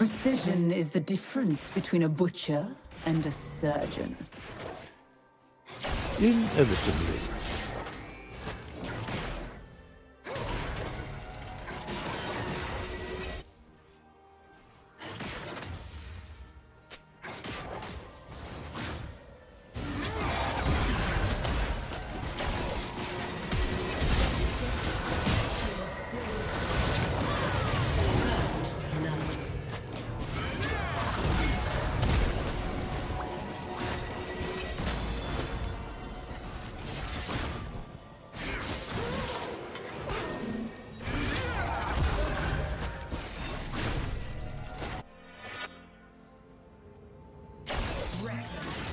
Precision is the difference between a butcher and a surgeon. Inevitably. Wreck them.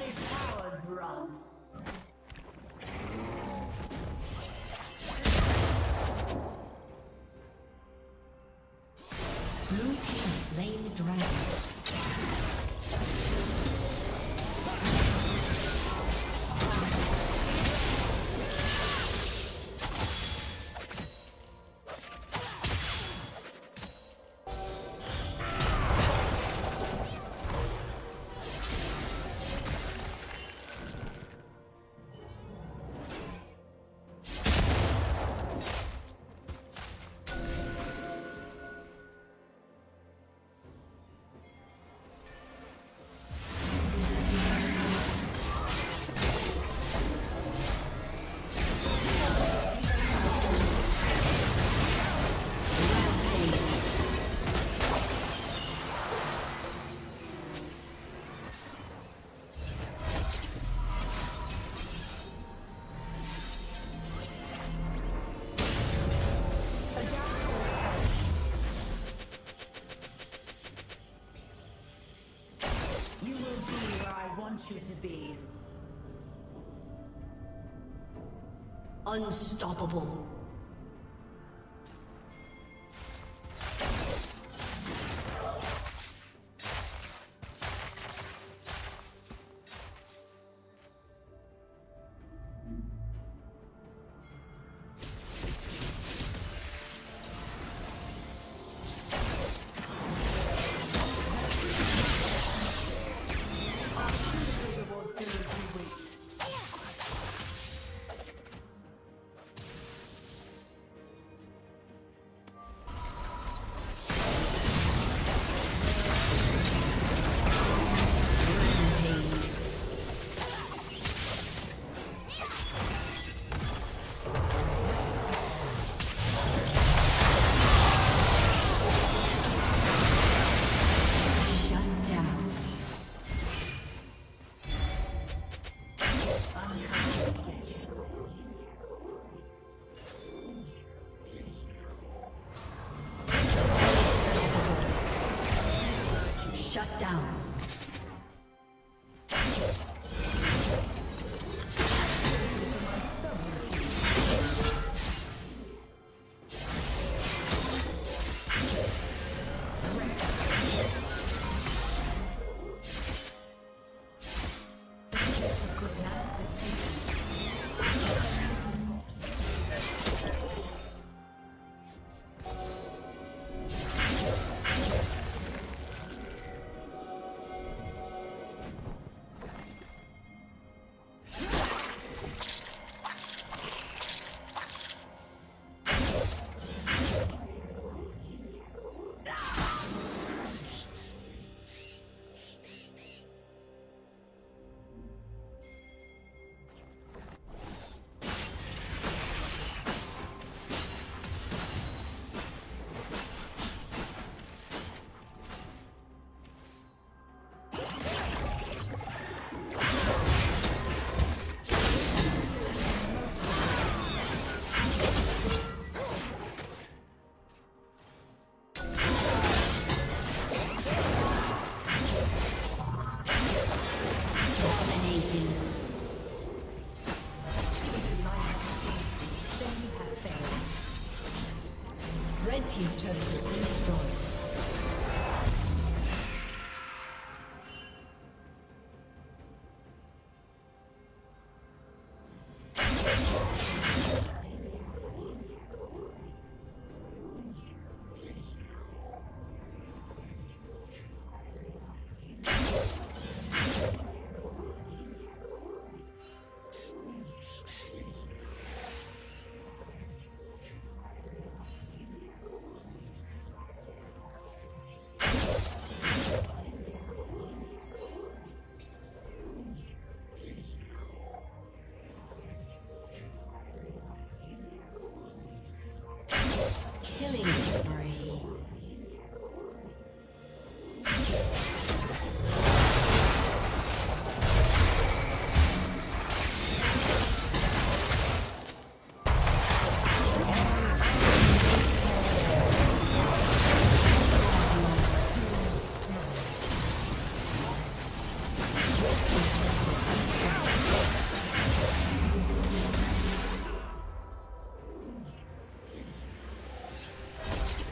Only cowards run. Unstoppable.